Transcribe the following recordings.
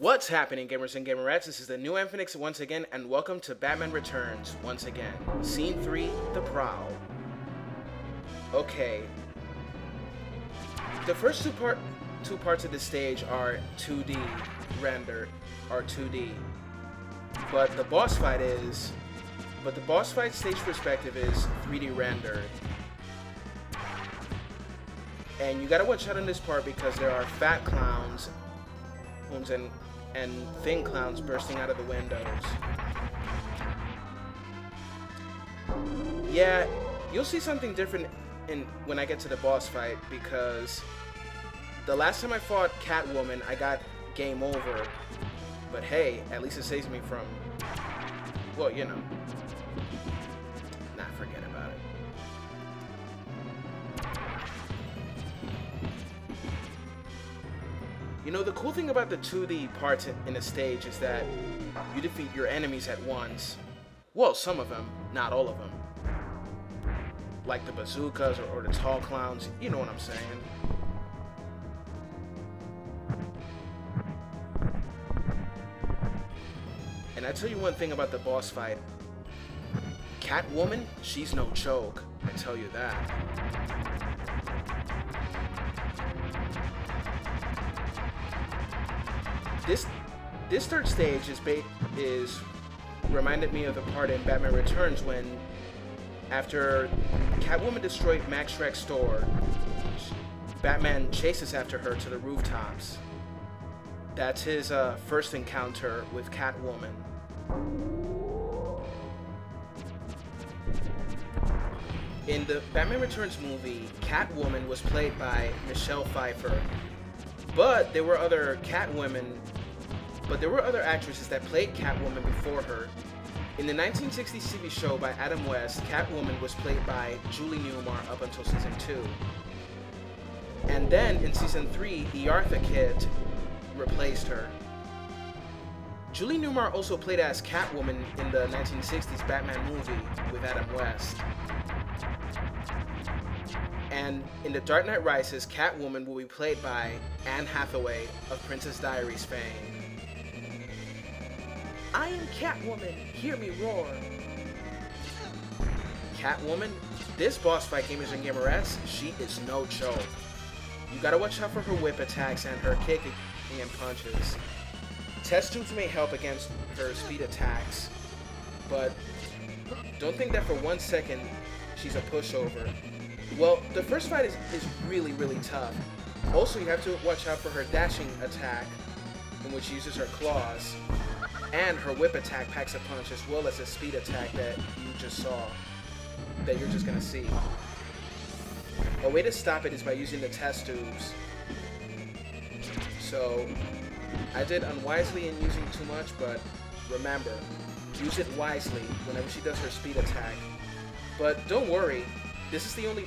What's happening, gamers and gamerettes? This is the new Emphinix once again, and welcome to Batman Returns once again. Scene 3 The Prowl. Okay. The first two part two parts of the stage are 2D rendered, are 2D. But the boss fight is but the boss fight stage perspective is 3D rendered. And you gotta watch out on this part because there are fat clowns and and thin clowns bursting out of the windows. Yeah, you'll see something different in when I get to the boss fight because the last time I fought Catwoman, I got game over. But hey, at least it saves me from, well, you know, You know, the cool thing about the 2D parts in a stage is that you defeat your enemies at once. Well, some of them, not all of them. Like the bazookas or, or the tall clowns, you know what I'm saying. And I tell you one thing about the boss fight. Catwoman, she's no joke. I tell you that. This this third stage is ba- is reminded me of the part in Batman Returns when after Catwoman destroyed Max Shreck's store, Batman chases after her to the rooftops. That's his uh, first encounter with Catwoman. In the Batman Returns movie, Catwoman was played by Michelle Pfeiffer, but there were other Catwomen but there were other actresses that played Catwoman before her. In the 1960s TV show by Adam West, Catwoman was played by Julie Newmar up until season 2. And then in season 3, Eartha Kitt replaced her. Julie Newmar also played as Catwoman in the 1960s Batman movie with Adam West. And in The Dark Knight Rises, Catwoman will be played by Anne Hathaway of Princess Diaries fame. I am Catwoman, hear me roar. Catwoman, this boss fight, gamers and gamerettes, she is no joke. You gotta watch out for her whip attacks and her kick and punches. Test tubes may help against her speed attacks, but don't think that for one second she's a pushover. Well, the first fight is, is really, really tough. Also, you have to watch out for her dashing attack, in which she uses her claws and her whip attack packs a punch as well as a speed attack that you just saw that you're just gonna see. A way to stop it is by using the test tubes. So I did unwisely in using too much, but remember, use it wisely whenever she does her speed attack. But don't worry, this is the only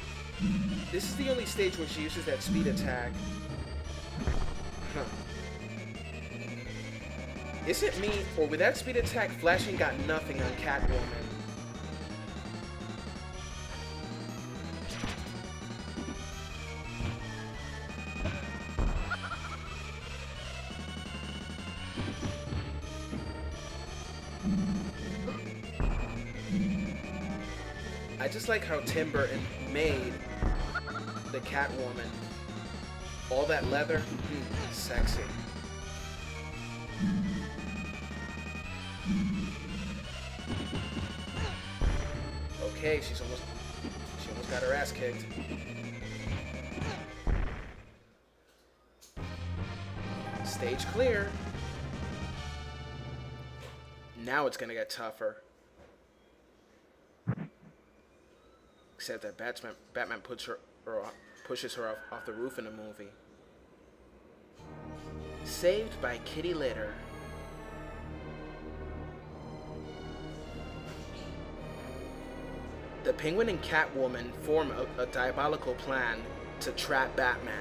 this is the only stage where she uses that speed attack. Is it me, or with that speed attack, Flashing got nothing on Catwoman? I just like how Tim Burton made the Catwoman. All that leather, mm, sexy. Okay, she's almost she almost got her ass kicked. Stage clear. Now it's gonna get tougher. Except that Batman Batman puts her or pushes her off, off the roof in the movie. Saved by Kitty Litter. The Penguin and Catwoman form a, a diabolical plan to trap Batman.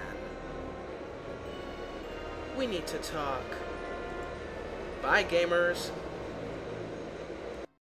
We need to talk. Bye, gamers.